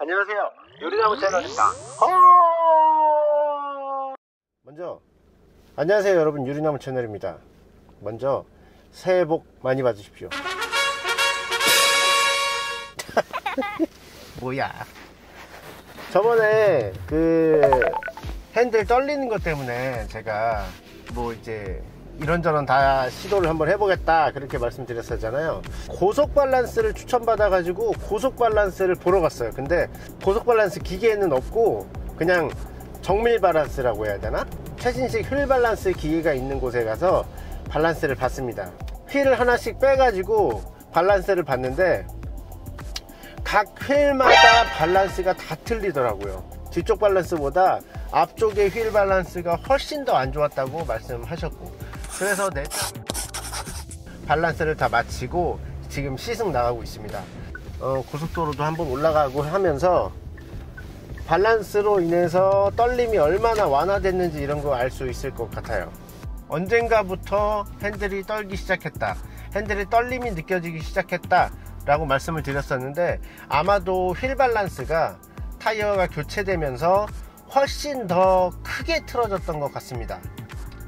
안녕하세요. 요리나무 채널입니다. 먼저 안녕하세요 여러분 유리나무 채널입니다. 먼저 새해 복 많이 받으십시오. 뭐야? 저번에 그 핸들 떨리는 것 때문에 제가 뭐 이제 이런저런 다 시도를 한번 해보겠다 그렇게 말씀드렸었잖아요. 고속 밸런스를 추천받아 가지고 고속 밸런스를 보러 갔어요. 근데 고속 밸런스 기계에는 없고 그냥 정밀 밸런스라고 해야 되나? 최신식 휠 밸런스 기계가 있는 곳에 가서 밸런스를 봤습니다. 휠을 하나씩 빼 가지고 밸런스를 봤는데 각 휠마다 밸런스가 다 틀리더라고요. 뒤쪽 밸런스보다 앞쪽의 휠 밸런스가 훨씬 더 안 좋았다고 말씀하셨고 그래서 내 밸런스를 다 마치고 지금 시승 나가고 있습니다. 어, 고속도로도 한번 올라가고 하면서 밸런스로 인해서 떨림이 얼마나 완화됐는지 이런 거 알 수 있을 것 같아요. 언젠가부터 핸들이 떨기 시작했다. 핸들이 떨림이 느껴지기 시작했다 라고 말씀을 드렸었는데 아마도 휠 밸런스가 타이어가 교체되면서 훨씬 더 크게 틀어졌던 것 같습니다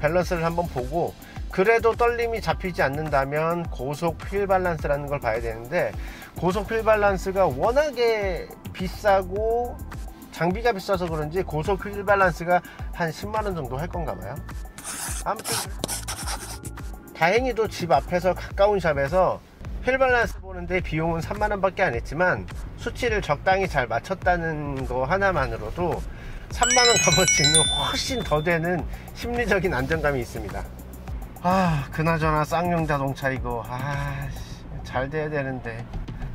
밸런스를 한번 보고 그래도 떨림이 잡히지 않는다면 고속 휠 밸런스라는 걸 봐야 되는데 고속 휠 밸런스가 워낙에 비싸고 장비가 비싸서 그런지 고속 휠 밸런스가 한 10만원 정도 할 건가 봐요. 아무튼 다행히도 집 앞에서 가까운 샵에서 휠 밸런스 보는데 비용은 3만원 밖에 안 했지만 수치를 적당히 잘 맞췄다는 거 하나만으로도 3만원 값어치는 훨씬 더 되는 심리적인 안정감이 있습니다. 아 그나저나 쌍용 자동차 이거. 아잘 돼야 되는데.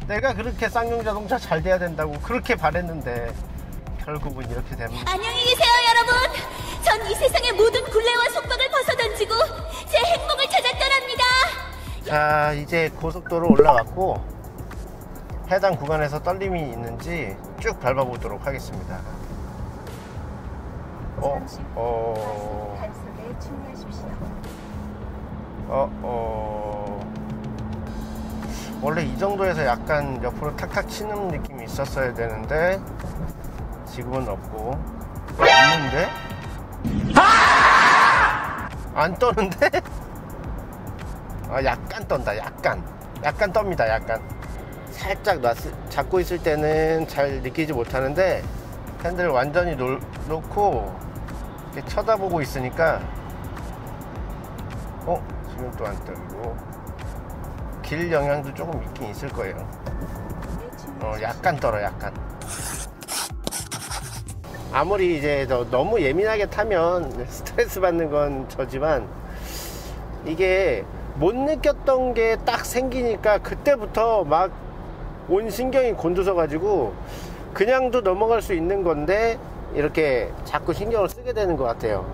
내가 그렇게 쌍용 자동차 잘 돼야 된다고 그렇게 바랬는데 결국은 이렇게 되면 안녕히 계세요 여러분. 전 이 세상의 모든 굴레와 속박을 벗어던지고 제 행복을 찾아 떠납니다. 자 이제 고속도로 올라왔고 해당 구간에서 떨림이 있는지 쭉 밟아보도록 하겠습니다 어, 어, 어, 어. 원래 이 정도에서 약간 옆으로 탁탁 치는 느낌이 있었어야 되는데, 지금은 없고. 없는데? 안 떠는데? 아, 약간 떤다, 약간. 약간 떱니다, 약간. 살짝 놨, 잡고 있을 때는 잘 느끼지 못하는데, 핸들 완전히 놓, 놓고, 이렇게 쳐다보고 있으니까 어? 지금 또 안 떨고 길 영향도 조금 있긴 있을 거예요 어 약간 떨어 약간 아무리 이제 너무 예민하게 타면 스트레스 받는 건 저지만 이게 못 느꼈던 게 딱 생기니까 그때부터 막 온 신경이 곤두서 가지고 그냥도 넘어갈 수 있는 건데 이렇게 자꾸 신경을 쓰게 되는 것 같아요.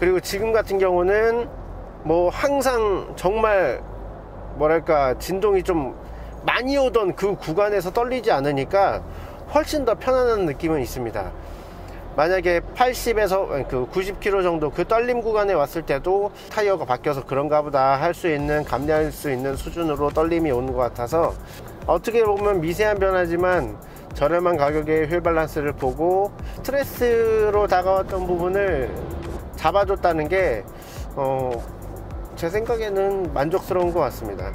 그리고 지금 같은 경우는 뭐 항상 정말 뭐랄까 진동이 좀 많이 오던 그 구간에서 떨리지 않으니까 훨씬 더 편안한 느낌은 있습니다. 만약에 80에서 그 90km 정도 그 떨림 구간에 왔을 때도 타이어가 바뀌어서 그런가 보다 할 수 있는 감내할 수 있는 수준으로 떨림이 오는 것 같아서 어떻게 보면 미세한 변화지만 저렴한 가격의 휠 밸런스를 보고 스트레스로 다가왔던 부분을 잡아줬다는 게, 어, 제 생각에는 만족스러운 것 같습니다.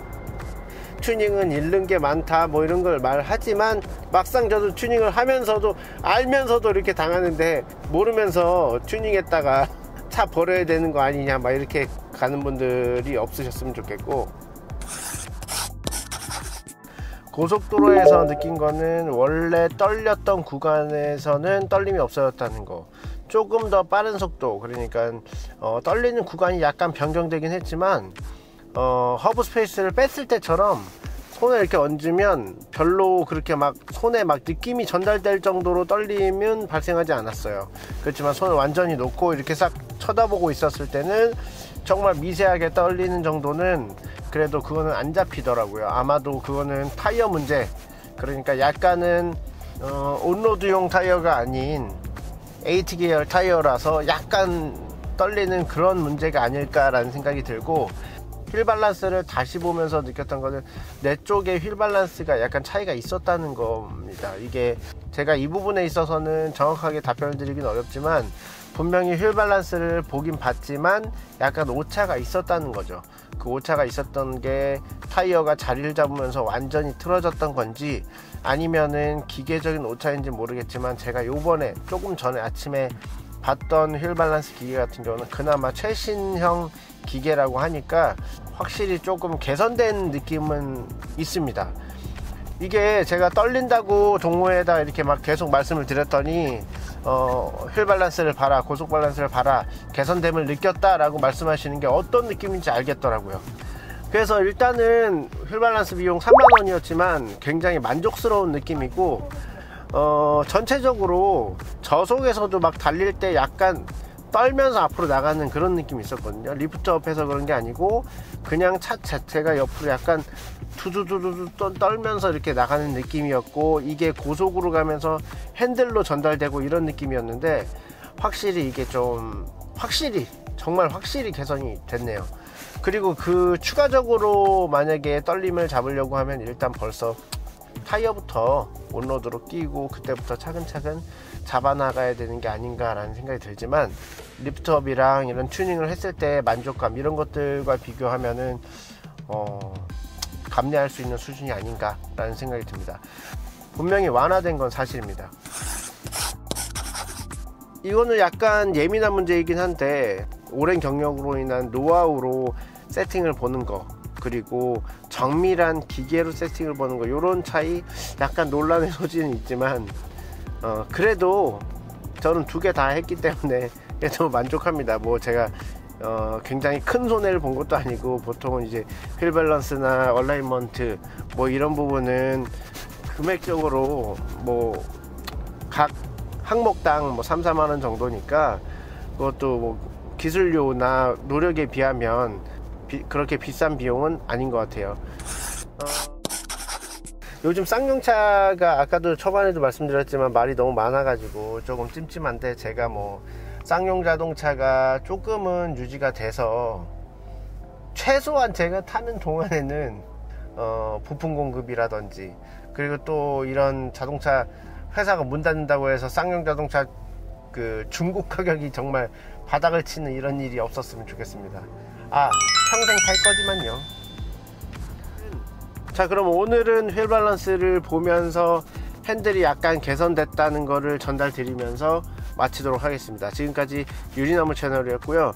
튜닝은 잃는 게 많다 뭐 이런 걸 말하지만 막상 저도 튜닝을 하면서도 알면서도 이렇게 당하는데 모르면서 튜닝했다가 차 버려야 되는 거 아니냐 막 이렇게 가는 분들이 없으셨으면 좋겠고 고속도로에서 느낀 거는 원래 떨렸던 구간에서는 떨림이 없어졌다는 거. 조금 더 빠른 속도 그러니까 어, 떨리는 구간이 약간 변경되긴 했지만 어, hub spacer를 뺐을 때처럼 손을 이렇게 얹으면 별로 그렇게 막 손에 막 느낌이 전달될 정도로 떨림은 발생하지 않았어요. 그렇지만 손을 완전히 놓고 이렇게 싹 쳐다보고 있었을 때는 정말 미세하게 떨리는 정도는 그래도 그거는 안 잡히더라고요. 아마도 그거는 타이어 문제. 그러니까 약간은 어, on-road용 타이어가 아닌 AT 계열 타이어라서 약간 떨리는 그런 문제가 아닐까라는 생각이 들고 휠 밸런스를 다시 보면서 느꼈던 거는 네 쪽에 휠 밸런스가 약간 차이가 있었다는 겁니다. 이게 제가 이 부분에 있어서는 정확하게 답변을 드리긴 어렵지만 분명히 휠 밸런스를 보긴 봤지만 약간 오차가 있었다는 거죠. 그 오차가 있었던 게 타이어가 자리를 잡으면서 완전히 틀어졌던 건지 아니면은 기계적인 오차인지 모르겠지만 제가 요번에 조금 전에 아침에 봤던 휠 밸런스 기계 같은 경우는 그나마 최신형 기계라고 하니까 확실히 조금 개선된 느낌은 있습니다. 이게 제가 떨린다고 동호회에다 이렇게 막 계속 말씀을 드렸더니 어, 휠 밸런스를 봐라 고속 밸런스를 봐라 개선됨을 느꼈다라고 말씀하시는 게 어떤 느낌인지 알겠더라고요. 그래서 일단은 휠 밸런스 비용 3만원이었지만 굉장히 만족스러운 느낌이고 어, 전체적으로 저속에서도 막 달릴 때 약간 떨면서 앞으로 나가는 그런 느낌이 있었거든요. 리프트업해서 그런 게 아니고 그냥 차 자체가 옆으로 약간 두두두두 떨면서 이렇게 나가는 느낌이었고 이게 고속으로 가면서 핸들로 전달되고 이런 느낌이었는데 확실히 이게 좀 확실히 정말 확실히 개선이 됐네요. 그리고 그 추가적으로 만약에 떨림을 잡으려고 하면 일단 벌써 타이어부터 on-road로 끼고 그때부터 차근차근 잡아 나가야 되는 게 아닌가라는 생각이 들지만 lift-up이랑 이런 튜닝을 했을 때 만족감 이런 것들과 비교하면은 어 감내할 수 있는 수준이 아닌가라는 생각이 듭니다. 분명히 완화된 건 사실입니다. 이거는 약간 예민한 문제이긴 한데 오랜 경력으로 인한 노하우로 세팅을 보는 거 그리고 정밀한 기계로 세팅을 보는 거 이런 차이 약간 논란의 소지는 있지만 어, 그래도 저는 두 개 다 했기 때문에 그래도 만족합니다. 뭐 제가 어, 굉장히 큰 손해를 본 것도 아니고 보통은 이제 휠 밸런스나 alignment 뭐 이런 부분은 금액적으로 뭐 각 항목당 뭐 3, 4만 원 정도니까 그것도 뭐 기술료나 노력에 비하면 비, 그렇게 비싼 비용은 아닌 것 같아요. 어, 요즘 쌍용차가 아까도 초반에도 말씀드렸지만 말이 너무 많아가지고 조금 찜찜한데 제가 뭐 쌍용 자동차가 조금은 유지가 돼서 최소한 제가 타는 동안에는 어, 부품 공급이라든지 그리고 또 이런 자동차 회사가 문 닫는다고 해서 쌍용 자동차 그 중국 가격이 정말 바닥을 치는 이런 일이 없었으면 좋겠습니다. 아 평생 탈 거지만요. 자 그럼 오늘은 휠 밸런스를 보면서 핸들이 약간 개선됐다는 것을 전달 드리면서 마치도록 하겠습니다. 지금까지 유리나무 채널이었고요.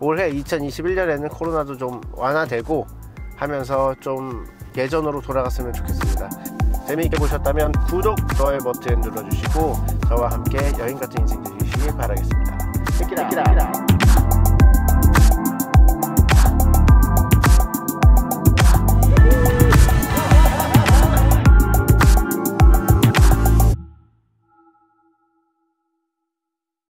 올해 2021년에는 코로나도 좀 완화되고 하면서 좀 예전으로 돌아갔으면 좋겠습니다. 재미있게 보셨다면 구독, 좋아요 버튼 눌러주시고 저와 함께 여행같은 인생 즐기시길 바라겠습니다. 새끼라